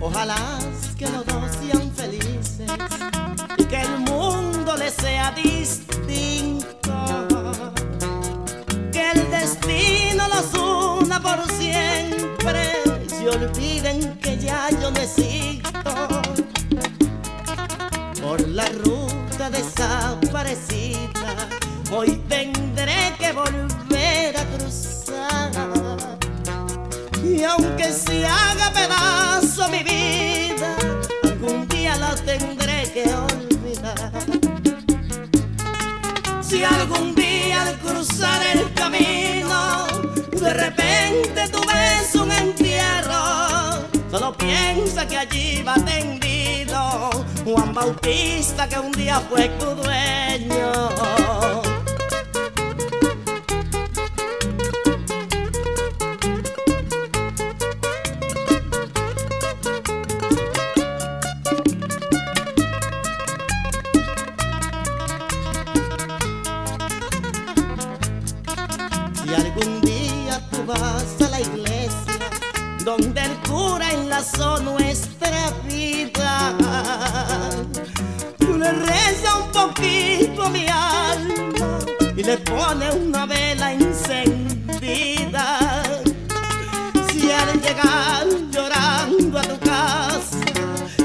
Ojalá que los dos sean felices y que el mundo les sea distinto. Que el destino los una por siempre y olviden que ya yo no existo. Por la ruta desaparecida, hoy tendré que volver a cruzar. Y aunque se haga pedazo Si algún día al cruzar el camino, de repente tú ves un entierro, solo piensa que allí va tendido Juan Bautista que un día fue tu dueño. Si algún día tú vas a la iglesia donde el cura enlazó nuestra vida, tú le rezas un poquito mi alma y le pones una vela encendida. Si al llegar llorando a tu casa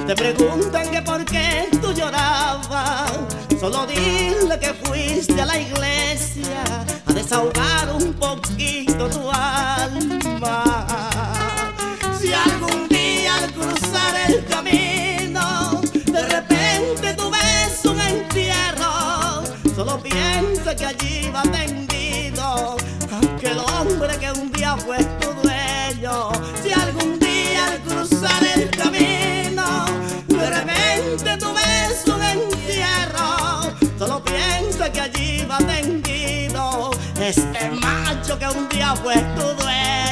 te preguntan que por qué tú llorabas, solo dile que fuiste a la iglesia a desahogar poquito tu alma. Si algún día al cruzar el camino, de repente tú ves un entierro, solo piensa que allí va tendido aquel hombre que un día fue tu dueño. Si algún día al cruzar el camino, de repente tú ves un entierro, solo piensa que allí va tendido este macho que un día fue tu dueño.